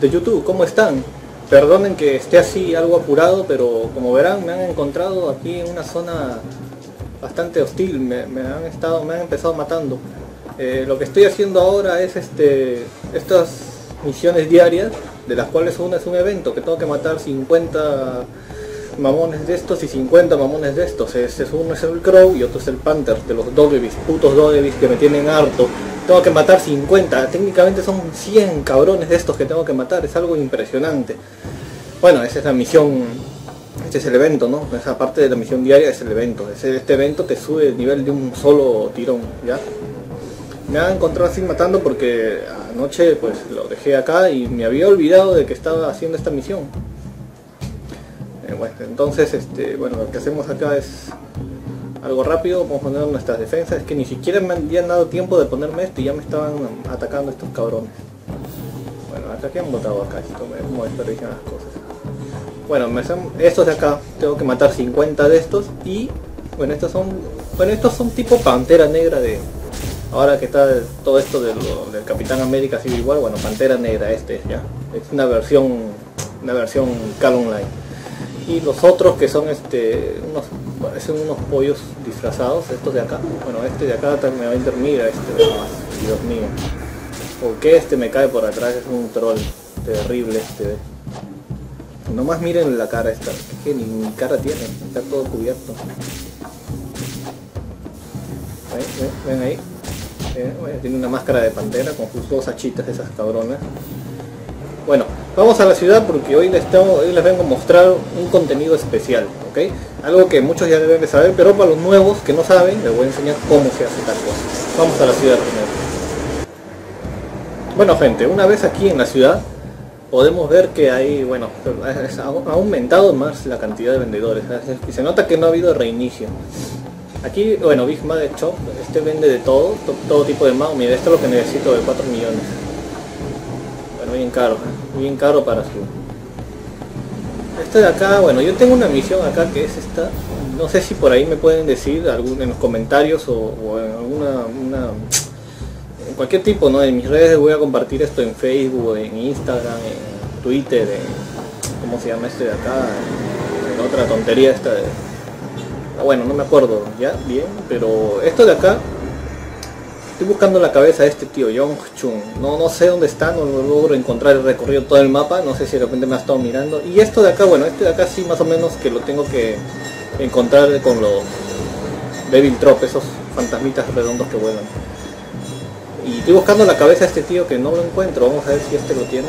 de YouTube, ¿cómo están? Perdonen que esté así algo apurado, pero como verán me han encontrado aquí en una zona bastante hostil, me, han estado, me han empezado matando. Eh, lo que estoy haciendo ahora es este estas misiones diarias, de las cuales una es un evento que tengo que matar 50 mamones de estos y 50 mamones de estos. Es uno es el Crow y otro es el Panther, de los Dogebis, putos Dogebis que me tienen harto. Tengo que matar 50, técnicamente son 100 cabrones de estos que tengo que matar, es algo impresionante. Bueno, esa es la misión, este es el evento, ¿no? Esa parte de la misión diaria es el evento. Este evento te sube el nivel de un solo tirón, ¿ya? Me han encontrado así matando porque anoche pues lo dejé acá y me había olvidado de que estaba haciendo esta misión. Eh, bueno, entonces, este, bueno, lo que hacemos acá es algo rápido, vamos a poner nuestras defensas, es que ni siquiera me han, dado tiempo de ponerme esto y ya me estaban atacando estos cabrones. Bueno, acá que han botado acá, esto me desperdician las cosas. Bueno, me estos de acá, tengo que matar 50 de estos y bueno, estos son, bueno, estos son tipo pantera negra de, ahora que está todo esto del, del Capitán América Civil igual, bueno, pantera negra este ya, es una versión, una versión Cal Online y los otros que son este unos parecen unos pollos disfrazados estos de acá. Bueno este de acá me va a intervenir este Dios mío. Porque este me cae por atrás es un troll terrible este nomás miren la cara esta. Que ni, cara tiene. Está todo cubierto. Ven, ahí. Tiene una máscara de pantera con sus dos hachitas esas cabronas. Bueno Vamos a la ciudad porque hoy les, hoy les vengo a mostrar un contenido especial, Algo que muchos ya deben de saber, pero para los nuevos que no saben, les voy a enseñar cómo se hace tal cosa. Vamos a la ciudad primero. Bueno gente, una vez aquí en la ciudad, podemos ver que hay, bueno, ha aumentado más la cantidad de vendedores. Y se nota que no ha habido reinicio. Aquí, bueno, Big Mag Shop, este vende de todo, todo, tipo de mago. Mira, esto es lo que necesito de 4 millones. Bueno, bien caro. ¿eh? bien caro para su este de acá bueno yo tengo una misión acá que es esta. No sé si por ahí me pueden decir algún en los comentarios o, en alguna en cualquier tipo no en mis redes voy a compartir esto en facebook en instagram en twitter en cómo se llama este de acá en otra tontería esta de bueno no me acuerdo ya bien pero esto de acá Estoy buscando la cabeza de este tío, Jong Chun. No, no sé dónde está, no logro encontrar el recorrido todo el mapa, no sé si de repente me ha estado mirando. Y esto de acá, bueno, este de acá sí más o menos que lo tengo que encontrar con los Devil Trop, esos fantasmitas redondos que vuelan. Y estoy buscando la cabeza de este tío que no lo encuentro, vamos a ver si este lo tiene.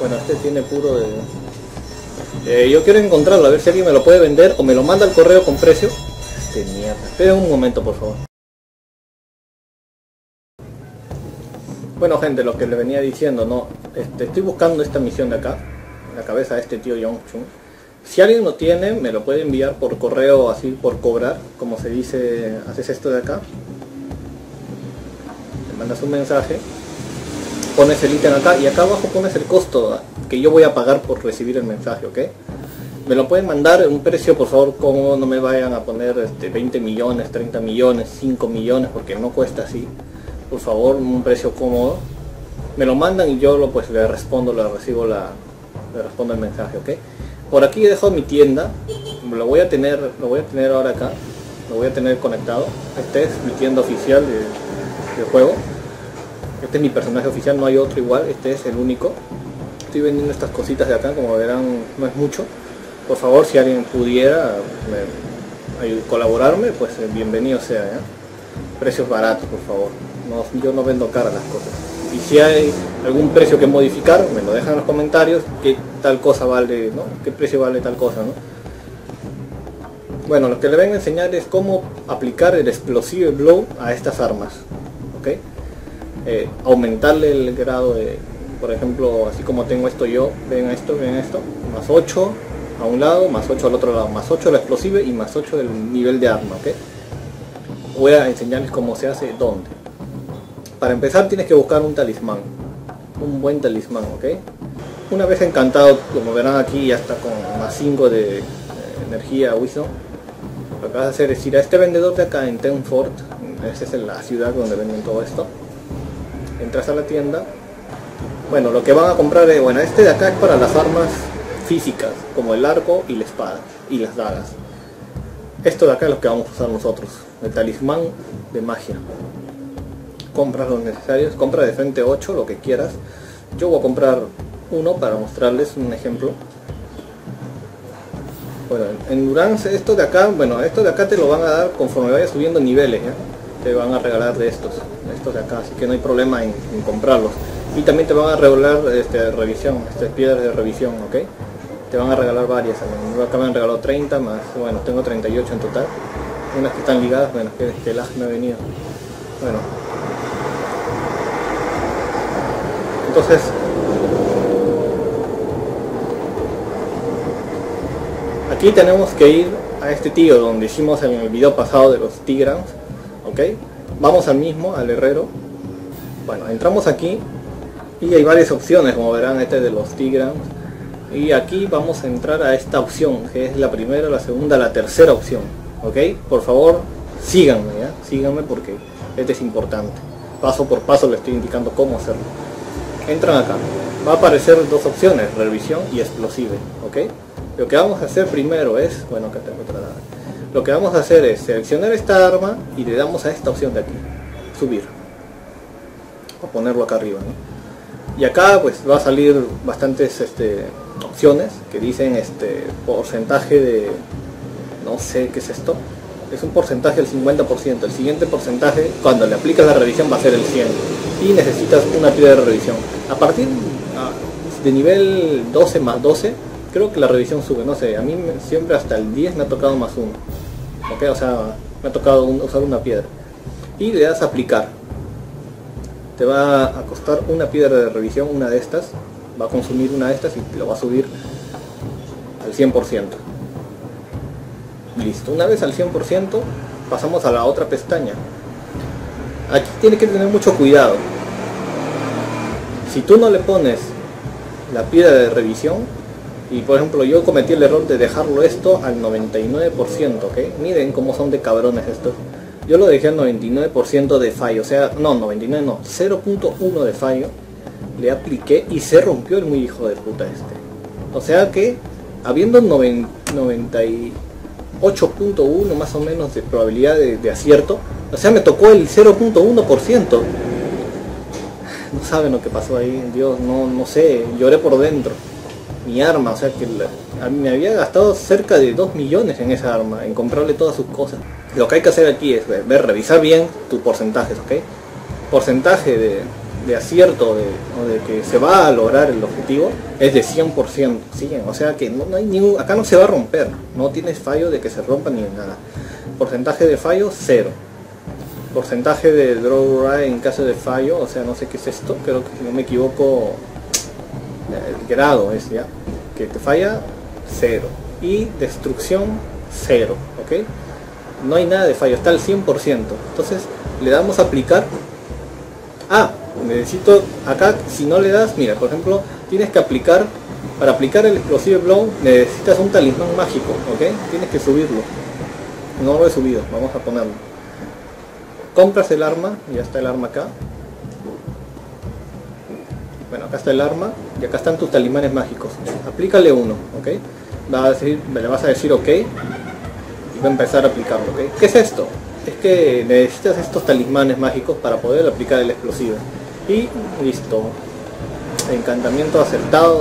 Bueno, este tiene puro de... Eh, yo quiero encontrarlo, a ver si alguien me lo puede vender o me lo manda al correo con precio. Este mierda. Espera un momento, por favor. Bueno gente, lo que le venía diciendo, no, este, estoy buscando esta misión de acá, la cabeza de este tío Yong Chun. Si alguien lo tiene, me lo puede enviar por correo, así por cobrar, como se dice, haces esto de acá. Le mandas un mensaje, pones el ítem acá y acá abajo pones el costo que yo voy a pagar por recibir el mensaje, ¿ok? Me lo pueden mandar en un precio, por favor, como no me vayan a poner este, 20 millones, 30 millones, 5 millones, porque no cuesta así por favor, un precio cómodo. Me lo mandan y yo lo, pues le respondo, le recibo la, le respondo el mensaje, ¿ok? Por aquí dejo mi tienda, lo voy a tener, lo voy a tener ahora acá, lo voy a tener conectado. Este es mi tienda oficial del juego. Este es mi personaje oficial, no hay otro igual, este es el único. Estoy vendiendo estas cositas de acá, como verán, no es mucho. Por favor, si alguien pudiera colaborarme, pues bienvenido sea. Precios baratos, por favor yo no vendo cara las cosas. Y si hay algún precio que modificar, me lo dejan en los comentarios, qué tal cosa vale, ¿no? qué precio vale tal cosa. ¿no? Bueno, lo que le vengo a enseñar es cómo aplicar el explosivo blow a estas armas. ¿ok? Eh, aumentarle el grado de, por ejemplo, así como tengo esto yo, ven esto, ven esto, más 8 a un lado, más 8 al otro lado, más 8 la explosiva y más 8 del nivel de arma. Voy a enseñarles cómo se hace, dónde. Para empezar tienes que buscar un talismán, un buen talismán, ¿ok? Una vez encantado, como verán aquí, ya está con más 5 de, energía Wisdom. Lo que vas a hacer es ir a este vendedor de acá en Tenfort, esa es la ciudad donde venden todo esto. Entras a la tienda Bueno, lo que van a comprar es, bueno, este de acá es para las armas físicas, como el arco y la espada, y las dagas. Esto de acá es lo que vamos a usar nosotros, el talismán de magia. Compras los necesarios, compra de frente 8, lo que quieras. Yo voy a comprar uno para mostrarles un ejemplo. Bueno, en Endurance, esto de acá, bueno, esto de acá te lo van a dar conforme vayas subiendo niveles. Te van a regalar de estos, estos de acá, así que no hay problema en, comprarlos. Y también te van a regalar este, revisión, estas piedras de revisión, ¿ok? Te van a regalar varias, acá me han regalado 30 más, bueno, tengo 38 en total. Unas que están ligadas, bueno, que, que lag me ha venido. Bueno. Entonces, aquí tenemos que ir a este tío donde hicimos en el video pasado de los tigrans ok vamos al mismo al herrero. Bueno entramos aquí y hay varias opciones como verán este de los tigrans y aquí vamos a entrar a esta opción que es la primera la segunda la tercera opción ok por favor síganme síganme porque este es importante. Paso por paso les estoy indicando cómo hacerlo entran acá va a aparecer dos opciones revisión y explosive ok lo que vamos a hacer primero es, bueno acá tengo otra Lo que vamos a hacer es seleccionar esta arma y le damos a esta opción de aquí, subir. O ponerlo acá arriba, ¿no? Y acá pues va a salir bastantes este, opciones que dicen este porcentaje de, no sé qué es esto, es un porcentaje del 50%, el siguiente porcentaje cuando le aplicas la revisión va a ser el 100 y necesitas una piedra de revisión. A partir ah, de nivel 12 más 12 creo que la revisión sube, no sé, a mí siempre hasta el 10 me ha tocado más uno. Ok, o sea, me ha tocado usar una piedra. Y le das a aplicar. Te va a costar una piedra de revisión, una de estas. Va a consumir una de estas y te lo va a subir al 100%. Listo, una vez al 100% pasamos a la otra pestaña. Aquí tienes que tener mucho cuidado. Si tú no le pones la piedra de revisión, y por ejemplo yo cometí el error de dejarlo esto al 99%, ¿ok? Miren cómo son de cabrones estos. Yo lo dejé al 99% de fallo, o sea, no, 99 no, 0.1 de fallo. Le apliqué y se rompió el muy hijo de puta este. O sea que, habiendo 98.1 más o menos de probabilidad de, acierto, o sea, me tocó el 0.1%. No saben lo que pasó ahí, Dios, no, no sé, lloré por dentro mi arma, o sea que me había gastado cerca de 2 millones en esa arma, en comprarle todas sus cosas. Lo que hay que hacer aquí es ver, revisar bien tus porcentajes, ¿ok? Porcentaje de, acierto de, o de que se va a lograr el objetivo es de 100%, ¿sí? o sea que no, hay ningún, acá no se va a romper, no tienes fallo de que se rompa ni nada. Porcentaje de fallo, cero. Porcentaje de draw en caso de fallo, o sea, no sé qué es esto, creo que si no me equivoco el grado es ya, que te falla cero y destrucción cero, ¿ok? No hay nada de fallo, está al 100%. Entonces le damos a aplicar. Ah, necesito acá, si no le das, mira, por ejemplo, tienes que aplicar, para aplicar el explosive blow necesitas un talismán mágico, ¿ok? Tienes que subirlo. No lo he subido, vamos a ponerlo. Compras el arma, ya está el arma acá, bueno, acá está el arma y acá están tus talismanes mágicos. Aplícale uno, ¿ok? Va a decir, le vas a decir ok y va a empezar a aplicarlo, ¿ok? ¿Qué es esto? Es que necesitas estos talismanes mágicos para poder aplicar el explosivo. Y listo. Encantamiento acertado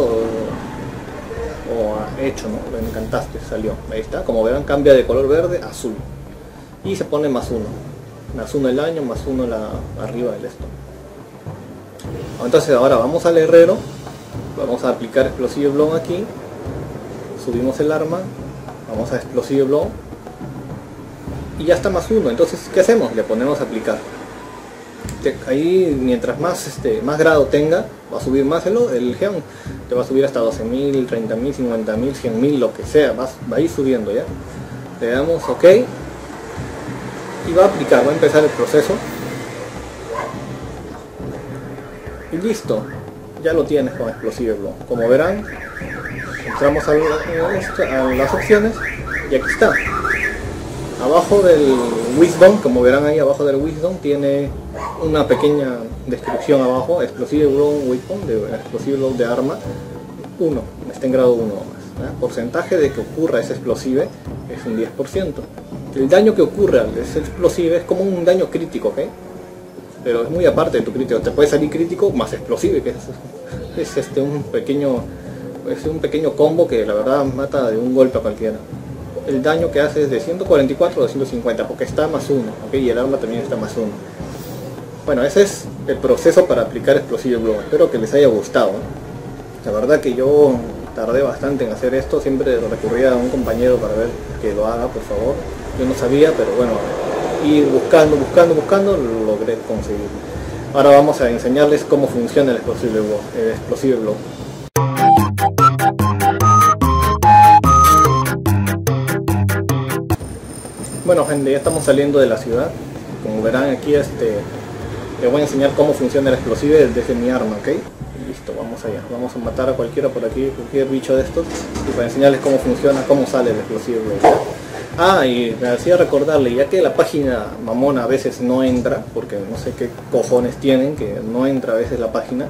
o, hecho, ¿no? Lo encantaste, salió. Ahí está. Como verán cambia de color verde a azul. Y se pone más uno. Más uno el año, más uno la, arriba del esto. Entonces ahora vamos al herrero, vamos a aplicar explosivo blow aquí, subimos el arma, vamos a explosivo blow y ya está más uno. Entonces, ¿qué hacemos? Le ponemos a aplicar. Ahí mientras más este más grado tenga, va a subir más el, el geón. Te va a subir hasta 12.000, 30.000, 50.000, 100.000, lo que sea, va, va a ir subiendo ya. Le damos OK. Y va a aplicar, va a empezar el proceso. Y listo. Ya lo tienes con explosivo como verán entramos a, las opciones y aquí está. Abajo del Wisdom, como verán ahí abajo del Wisdom, tiene una pequeña descripción abajo, Explosive Weapon, de Explosive Blow de arma, 1, está en grado 1 más. Porcentaje de que ocurra ese explosive es un 10%. El daño que ocurre al ese explosive es como un daño crítico, ¿ok? Pero es muy aparte de tu crítico, te puede salir crítico más explosive, que es, es este un pequeño es un pequeño combo que la verdad mata de un golpe a cualquiera el daño que hace es de 144 a 250, porque está más uno, y el arma también está más uno. Bueno, ese es el proceso para aplicar Explosive Blow. Espero que les haya gustado. La verdad que yo tardé bastante en hacer esto, siempre recurría a un compañero para ver que lo haga, por favor. Yo no sabía, pero bueno, ir buscando, buscando, buscando, lo logré conseguir. Ahora vamos a enseñarles cómo funciona el Explosive Blow. El Explosive Blow. Bueno gente, ya estamos saliendo de la ciudad. Como verán aquí este les voy a enseñar cómo funciona el explosive desde mi arma, ¿ok? Listo, vamos allá. Vamos a matar a cualquiera por aquí, cualquier bicho de estos. Y para enseñarles cómo funciona, cómo sale el explosive. Ah, y me hacía recordarle, ya que la página mamona a veces no entra, porque no sé qué cojones tienen, que no entra a veces la página,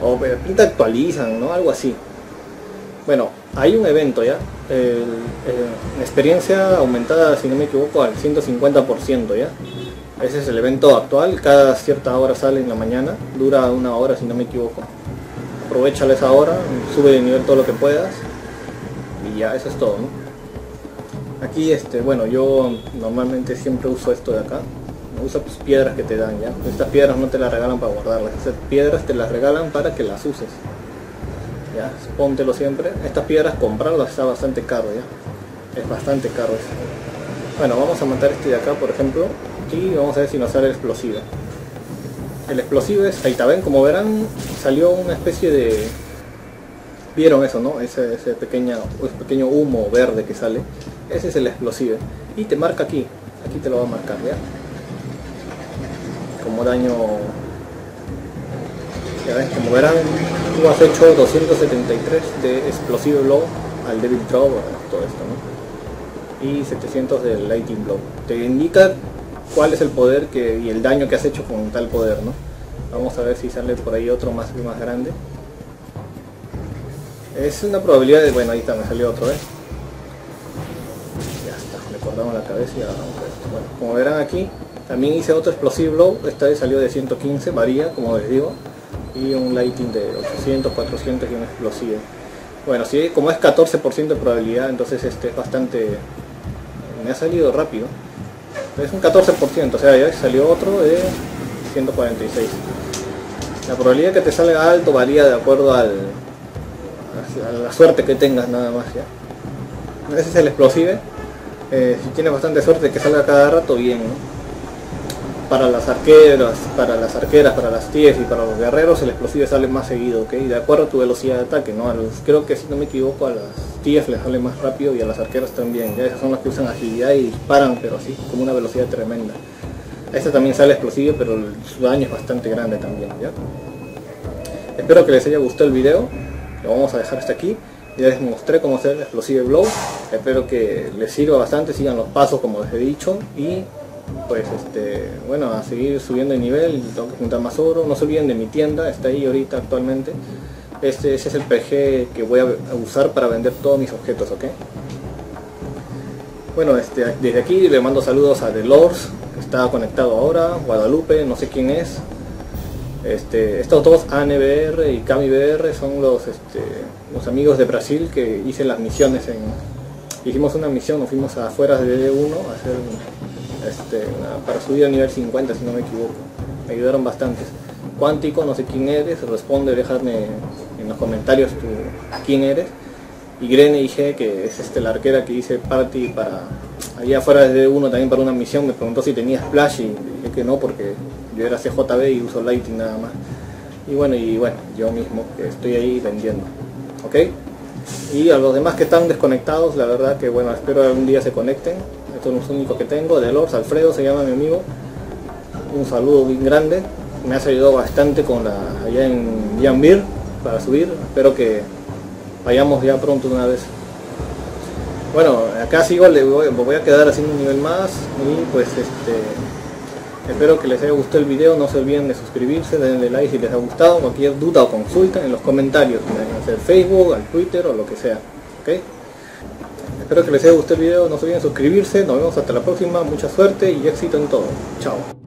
o pinta actualizan, ¿no? Algo así. Bueno, hay un evento ya, experiencia aumentada, si no me equivoco, al 150% ya. Ese es el evento actual, cada cierta hora sale en la mañana, dura una hora si no me equivoco. Aprovechale esa hora, sube de nivel todo lo que puedas y ya, eso es todo. Aquí, este, bueno, yo normalmente siempre uso esto de acá, usa pues, piedras que te dan ya. Estas piedras no te las regalan para guardarlas, estas piedras te las regalan para que las uses ya, póntelo siempre. Estas piedras comprarlas está bastante caro ya, es bastante caro eso. Bueno, vamos a matar este de acá por ejemplo y vamos a ver si nos sale el explosivo. El explosivo es, ven, como verán, salió una especie de... ¿Vieron eso, no? Ese, ese, pequeño, pequeño humo verde que sale. Ese es el explosivo. Y te marca aquí. Aquí te lo va a marcar, ¿ya? Como daño ya ves, como verán, tú has hecho 273 de Explosive Blow al Devil Draw, todo esto, ¿no? Y 700 del Lightning Blow. Te indica cuál es el poder que, y el daño que has hecho con tal poder, ¿no? Vamos a ver si sale por ahí otro más, más grande. Es una probabilidad de... Bueno, ahí está, me salió otro, ¿eh? Ya está, le cortamos la cabeza y ahora vamos a esto. Bueno, como verán aquí, también hice otro Explosive Blow, esta vez salió de 115, varía, como les digo y un lighting de 800, 400 y un explosivo. Bueno, si como es 14% de probabilidad, entonces este es bastante... Me ha salido rápido. Es un 14%, o sea, ya salió otro de 146. La probabilidad que te salga alto varía de acuerdo al, a la suerte que tengas nada más. ¿ya? Ese es el explosive. Eh, si tienes bastante suerte que salga cada rato, bien. para las arqueras, para las arqueras, para las TIEs y para los guerreros el explosivo sale más seguido, ¿ok? De acuerdo a tu velocidad de ataque, ¿no? creo que si no me equivoco a las TIEs les sale más rápido y a las arqueras también, ya esas son las que usan agilidad y disparan, pero así, como una velocidad tremenda. Esta también sale explosivo, pero su daño es bastante grande también, ¿ya? Espero que les haya gustado el video, lo vamos a dejar hasta aquí. Ya les mostré cómo hacer el explosive blow, espero que les sirva bastante, sigan los pasos como les he dicho. Y pues este bueno a seguir subiendo de nivel. Tengo que juntar más oro. No se olviden de mi tienda está ahí ahorita actualmente este ese es el PG que voy a usar para vender todos mis objetos ok bueno este desde aquí le mando saludos a The Lords que está conectado ahora Guadalupe no sé quién es este, estos dos ANBR y CamiBR son los, este, los amigos de Brasil que hice las misiones en hicimos una misión, nos fuimos afuera de D1 a hacer este, para subir a nivel 50 si no me equivoco. Me ayudaron bastantes. Cuántico, no sé quién eres, responde, déjame en los comentarios tu, quién eres. Y Grene IG, que es este, la arquera que hice party para allá afuera desde uno también para una misión, me preguntó si tenía splash y dije que no porque yo era CJB y uso lighting nada más. Y bueno, y bueno, yo mismo estoy ahí vendiendo. ¿Ok? Y a los demás que están desconectados, la verdad que bueno, espero algún día se conecten son los únicos que tengo, de Lors, Alfredo se llama mi amigo, un saludo bien grande, me has ayudado bastante con la allá en Yambir para subir, espero que vayamos ya pronto una vez. Bueno, acá sigo, le voy, a quedar haciendo un nivel más y pues este espero que les haya gustado el video, no se olviden de suscribirse, denle like si les ha gustado, cualquier duda o consulta en los comentarios, en el Facebook, al Twitter o lo que sea. ¿ok? Espero que les haya gustado el video, no se olviden de suscribirse, nos vemos hasta la próxima, mucha suerte y éxito en todo. Chao.